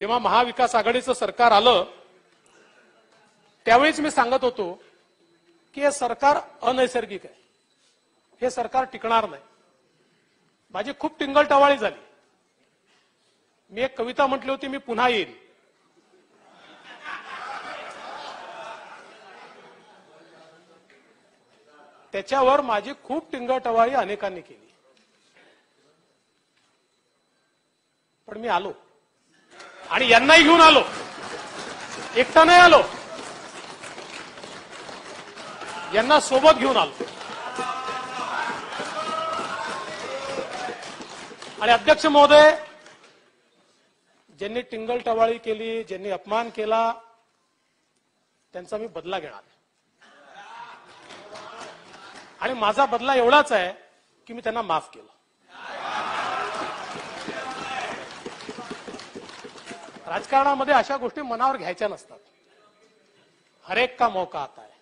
जेव्हा महाविकास आघाडीचं सरकार आलं त्यावेळीच मी सांगत होतो की हे सरकार अनैसर्गिक आहे. हे सरकार टिकणार नाही. माझी खूप टिंगलटवाळी झाली. मी एक कविता म्हटली होती मी पुन्हा येईल त्याच्यावर माझी खूप टिंगलटवाळी अनेकांनी केली. पण मी आलो. आणि यांनाही घेऊन आलो. एकटा नाही आलो. यांना सोबत घेऊन आलो. आणि अध्यक्ष महोदय ज्यांनी टिंगल टवाळी केली ज्यांनी अपमान केला त्यांचा मी बदला घेणार आणि माझा बदला एवढाच आहे की मी त्यांना माफ केला. राजकारणामध्ये अशा गोष्टी मनावर घ्यायच्या नसतात. हरेक का मौका आता है